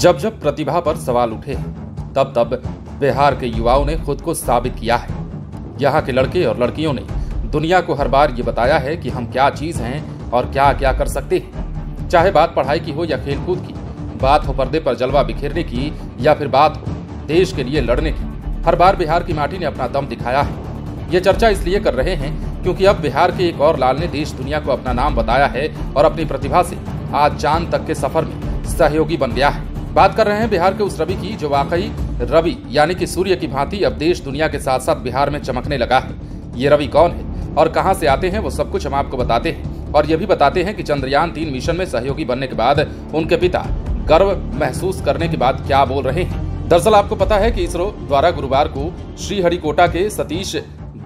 जब जब प्रतिभा पर सवाल उठे, तब तब बिहार के युवाओं ने खुद को साबित किया है। यहाँ के लड़के और लड़कियों ने दुनिया को हर बार ये बताया है कि हम क्या चीज़ हैं और क्या क्या कर सकते हैं। चाहे बात पढ़ाई की हो या खेलकूद की, बात हो पर्दे पर जलवा बिखेरने की या फिर बात हो, देश के लिए लड़ने की, हर बार बिहार की माटी ने अपना दम दिखाया है। ये चर्चा इसलिए कर रहे हैं क्योंकि अब बिहार के एक और लाल ने देश दुनिया को अपना नाम बताया है और अपनी प्रतिभा से आज चाँद तक के सफ़र में सहयोगी बन गया है। बात कर रहे हैं बिहार के उस रवि की, जो वाकई रवि, यानी कि सूर्य की भांति अब देश दुनिया के साथ साथ बिहार में चमकने लगा है। ये रवि कौन है और कहाँ से आते हैं, वो सब कुछ हम आपको बताते हैं। और ये भी बताते हैं कि चंद्रयान तीन मिशन में सहयोगी बनने के बाद उनके पिता गर्व महसूस करने के बाद क्या बोल रहे हैं। दरअसल आपको पता है कि इसरो द्वारा गुरुवार को श्रीहरिकोटा के सतीश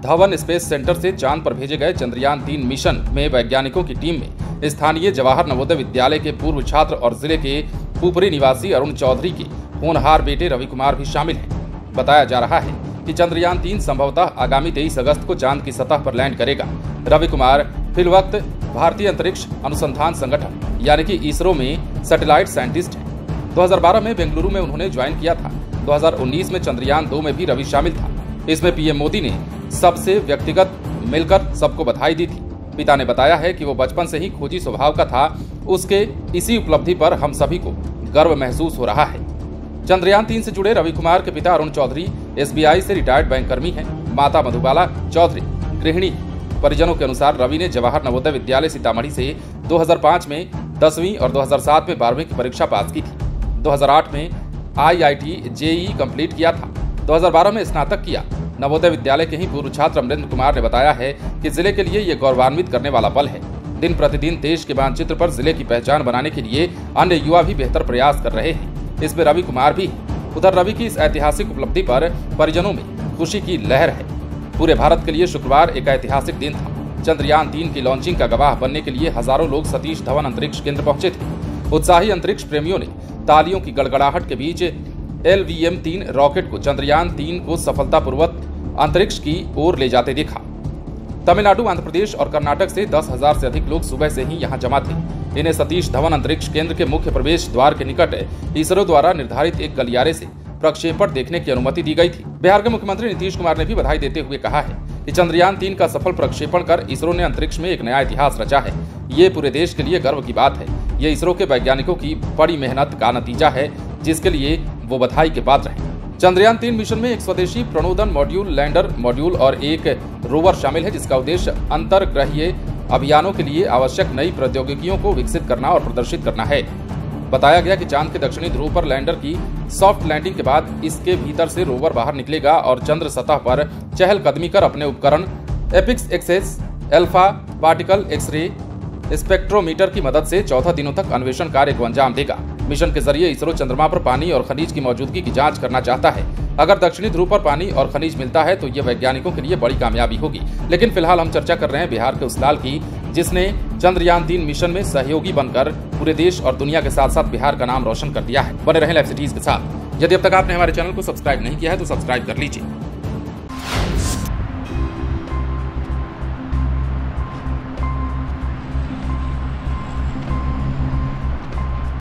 धवन स्पेस सेंटर से चाँद पर भेजे गए चंद्रयान तीन मिशन में वैज्ञानिकों की टीम में स्थानीय जवाहर नवोदय विद्यालय के पूर्व छात्र और ज़िले के पुपरी निवासी अरुण चौधरी के होनहार बेटे रवि कुमार भी शामिल हैं। बताया जा रहा है कि चंद्रयान तीन संभवतः आगामी तेईस अगस्त को चाँद की सतह पर लैंड करेगा। रवि कुमार फिल भारतीय अंतरिक्ष अनुसंधान संगठन, यानी कि इसरो में सैटेलाइट साइंटिस्ट हैं। 2012 में बेंगलुरु में उन्होंने ज्वाइन किया था। 2019 में चंद्रयान दो में भी रवि शामिल था। इसमें पीएम मोदी ने सबसे व्यक्तिगत मिलकर सबको बधाई दी थी। पिता ने बताया है कि वो बचपन से ही खोजी स्वभाव का था। उसके इसी उपलब्धि पर हम सभी को गर्व महसूस हो रहा है। चंद्रयान तीन से जुड़े रवि कुमार के पिता अरुण चौधरी, एसबीआई से रिटायर्ड बैंक कर्मी हैं। माता मधुबाला चौधरी, गृहिणी परिजनों के अनुसार रवि ने जवाहर नवोदय विद्यालय सीतामढ़ी से 2005 में दसवीं और 2007 में बारहवीं की परीक्षा पास की थी। 2008 में आईआईटी जेई कंप्लीट किया था। 2012 में स्नातक किया। नवोदय विद्यालय के ही पूर्व छात्र अमरेंद्र कुमार ने बताया है कि ज़िले के लिए ये गौरवान्वित करने वाला पल है। दिन प्रतिदिन देश के मानचित्र पर ज़िले की पहचान बनाने के लिए अन्य युवा भी बेहतर प्रयास कर रहे हैं। इसमें रवि कुमार भी उधर रवि की इस ऐतिहासिक उपलब्धि पर परिजनों में खुशी की लहर है। पूरे भारत के लिए शुक्रवार एक ऐतिहासिक दिन था। चंद्रयान तीन की लॉन्चिंग का गवाह बनने के लिए हज़ारों लोग सतीश धवन अंतरिक्ष केंद्र पहुँचे थे। उत्साही अंतरिक्ष प्रेमियों ने तालियों की गड़गड़ाहट के बीच एल वी एम तीन, रॉकेट को, चंद्रयान तीन को सफलतापूर्वक अंतरिक्ष की ओर ले जाते देखा। तमिलनाडु आंध्र प्रदेश और कर्नाटक से दस हज़ार से अधिक लोग सुबह से ही यहाँ जमा थे। इन्हें सतीश धवन अंतरिक्ष केंद्र के मुख्य प्रवेश द्वार के निकट इसरो द्वारा निर्धारित एक गलियारे से प्रक्षेपण देखने की अनुमति दी गई थी। बिहार के मुख्यमंत्री नीतीश कुमार ने भी बधाई देते हुए कहा है कि चंद्रयान तीन का सफल प्रक्षेपण कर इसरो ने अंतरिक्ष में एक नया इतिहास रचा है। ये पूरे देश के लिए गर्व की बात है। ये इसरो के वैज्ञानिकों की बड़ी मेहनत का नतीजा है, जिसके लिए वो बधाई के पात्र हैं चंद्रयान तीन मिशन में एक स्वदेशी प्रणोदन मॉड्यूल, लैंडर मॉड्यूल और एक रोवर शामिल है, जिसका उद्देश्य अंतरग्रहीय अभियानों के लिए आवश्यक नई प्रौद्योगिकियों को विकसित करना और प्रदर्शित करना है। बताया गया कि चाँद के दक्षिणी ध्रुव पर लैंडर की सॉफ्ट लैंडिंग के बाद इसके भीतर से रोवर बाहर निकलेगा और चंद्र सतह पर चहलकदमी कर अपने उपकरण epics access alpha particle X-ray, spectrometer की मदद से चौदह दिनों तक अन्वेषण कार्य को अंजाम देगा। मिशन के ज़रिए इसरो चंद्रमा पर पानी और खनिज की मौजूदगी की जाँच करना चाहता है। अगर दक्षिणी ध्रुव पर पानी और खनिज मिलता है तो ये वैज्ञानिकों के लिए बड़ी कामयाबी होगी। लेकिन फ़िलहाल हम चर्चा कर रहे हैं बिहार के उस लाल की, जिसने चंद्रयान तीन मिशन में सहयोगी बनकर पूरे देश और दुनिया के साथ साथ बिहार का नाम रोशन कर दिया है। बने रहे लाइव सिटीज़ के साथ। यदि अब तक आपने हमारे चैनल को सब्सक्राइब नहीं किया है तो सब्सक्राइब कर लीजिए।